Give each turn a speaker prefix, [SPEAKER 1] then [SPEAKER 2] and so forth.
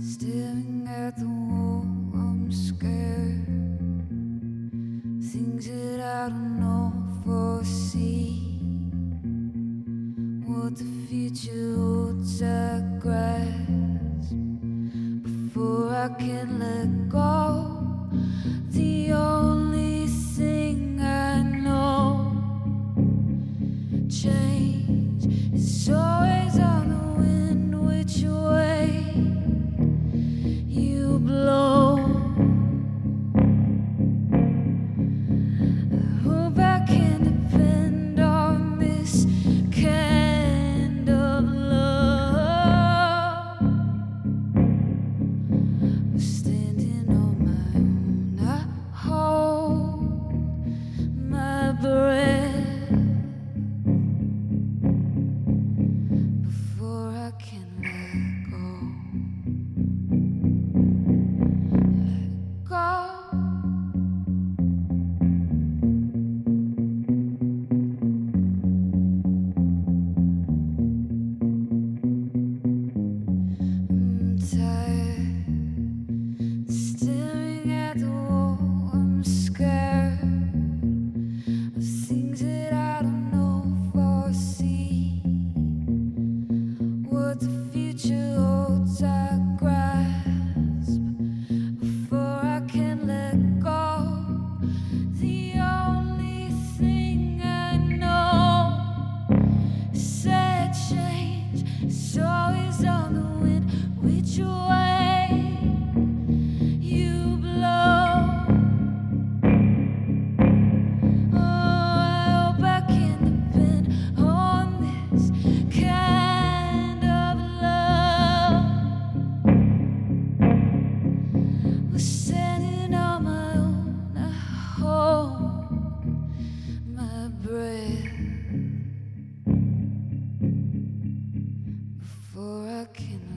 [SPEAKER 1] staring at the wall. I'm scared. Things that I don't know foresee. What the future holds, I grasp before I can let go. for I cannot.